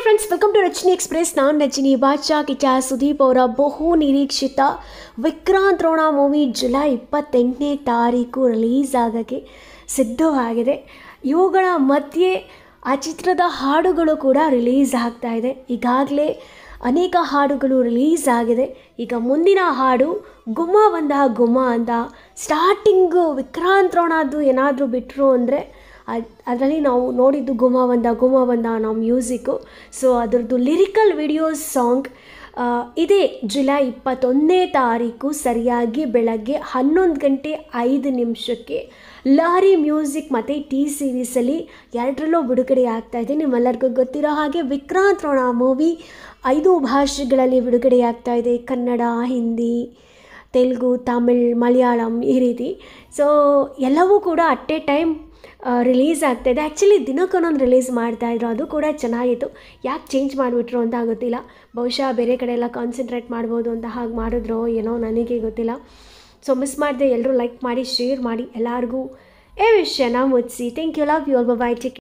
Friends welcome to Rachani express ನಾನು ರಚಿನಿ ಬಾಚಾ ಕಿಚ ಸುದೀಪ್ ಅವರ ಬಹು ನಿರೀಕ್ಷಿತ ವಿಕ್ರಾಂತ್ ರೋಣ ಮೂವಿ ಜುಲೈ ಇಪ್ಪತ್ತೆಂಟನೇ ತಾರೀಕು ರಿಲೀಸ್ ಆಗೋಕ್ಕೆ ಸಿದ್ಧವಾಗಿದೆ ಇವುಗಳ ಮಧ್ಯೆ ಆ ಚಿತ್ರದ ಹಾಡುಗಳು ಕೂಡ ರಿಲೀಸ್ ಆಗ್ತಾ ಇದೆ ಈಗಾಗಲೇ ಅನೇಕ ಹಾಡುಗಳು ರಿಲೀಸ್ ಆಗಿದೆ ಈಗ ಮುಂದಿನ ಹಾಡು ಗುಮ್ಮ ಬಂದ ಗುಮ್ಮ ಅಂತ ಸ್ಟಾರ್ಟಿಂಗು ವಿಕ್ರಾಂತ್ ರೋಣದ್ದು ಏನಾದರೂ ಬಿಟ್ಟರು ಅಂದರೆ ಅದರಲ್ಲಿ ನಾವು ನೋಡಿದ್ದು ಗುಮ ಬಂದ ಗುಮ ಬಂದ ನಾವು ಮ್ಯೂಸಿಕ್ಕು ಸೊ ಅದರದ್ದು ಲಿರಿಕಲ್ ವಿಡಿಯೋಸ್ ಸಾಂಗ್ ಇದೇ ಜುಲೈ ಇಪ್ಪತ್ತೊಂದನೇ ತಾರೀಕು ಸರಿಯಾಗಿ ಬೆಳಗ್ಗೆ ಹನ್ನೊಂದು ಗಂಟೆ ಐದು ನಿಮಿಷಕ್ಕೆ ಲಾರಿ ಮ್ಯೂಸಿಕ್ ಮತ್ತು ಟಿ ಸೀರೀಸಲ್ಲಿ ಎರಡರಲ್ಲೂ ಬಿಡುಗಡೆ ಆಗ್ತಾ ಇದೆ. ನಿಮ್ಮೆಲ್ಲರಿಗೂ ಗೊತ್ತಿರೋ ಹಾಗೆ ವಿಕ್ರಾಂತ್ ರೋಣ ಮೂವಿ ಐದು ಭಾಷೆಗಳಲ್ಲಿ ಬಿಡುಗಡೆ ಆಗ್ತಾ ಇದೆ. ಕನ್ನಡ, ಹಿಂದಿ, ತೆಲುಗು, ತಮಿಳ್, ಮಲಯಾಳಂ ಈ ರೀತಿ. ಸೊ ಎಲ್ಲವೂ ಕೂಡ ಅಟ್ ಎ ಟೈಮ್ ರಿಲೀಸ್ ಆಗ್ತಾಯಿದೆ ಆ್ಯಕ್ಚುಲಿ ದಿನಕ್ಕೊಂದೊಂದು ರಿಲೀಸ್ ಮಾಡ್ತಾಯಿದ್ರು ಅದು ಕೂಡ ಚೆನ್ನಾಗಿತ್ತು. ಯಾಕೆ ಚೇಂಜ್ ಮಾಡಿಬಿಟ್ರು ಅಂತ ಗೊತ್ತಿಲ್ಲ. ಬಹುಶಃ ಬೇರೆ ಕಡೆ ಎಲ್ಲ ಕಾನ್ಸಂಟ್ರೇಟ್ ಮಾಡ್ಬೋದು ಅಂತ ಹಾಗೆ ಮಾಡಿದ್ರು ಏನೋ ನನಗೆ ಗೊತ್ತಿಲ್ಲ. ಸೊ ಮಿಸ್ ಮಾಡಿದೆ. ಎಲ್ಲರೂ ಲೈಕ್ ಮಾಡಿ ಶೇರ್ ಮಾಡಿ. ಎಲ್ಲರಿಗೂ ಈ ವಿಷಯನ ಮುಚ್ಚಿ thank you love you all bye take